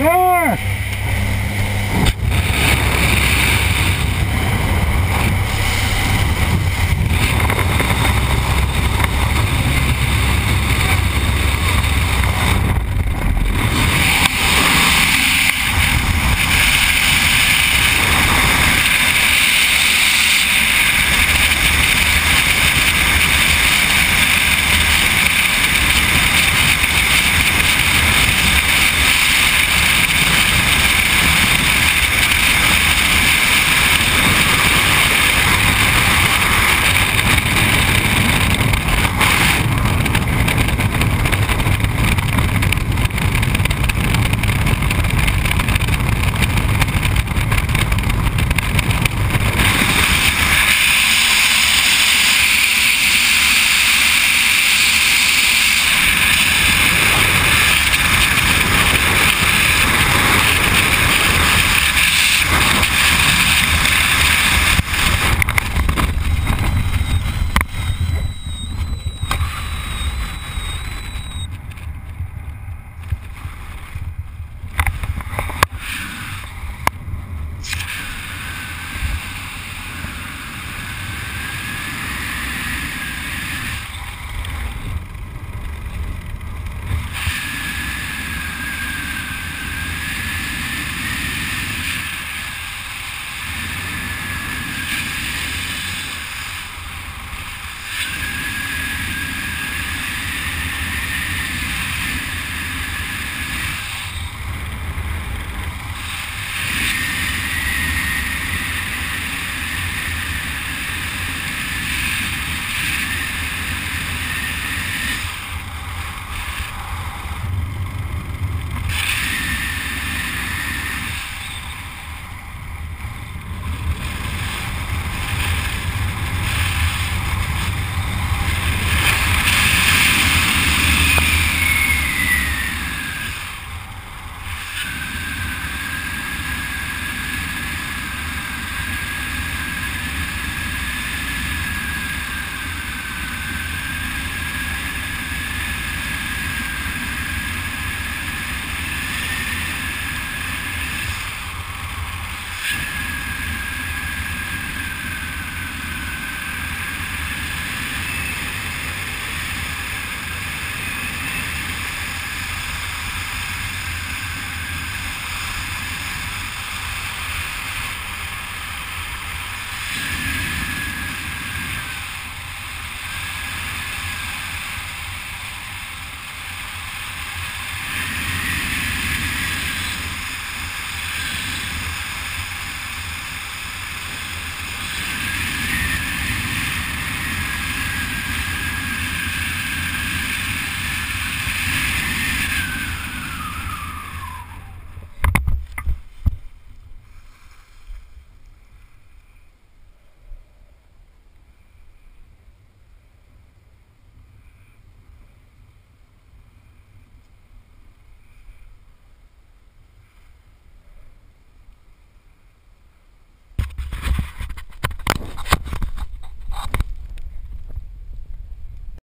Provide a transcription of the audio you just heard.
There!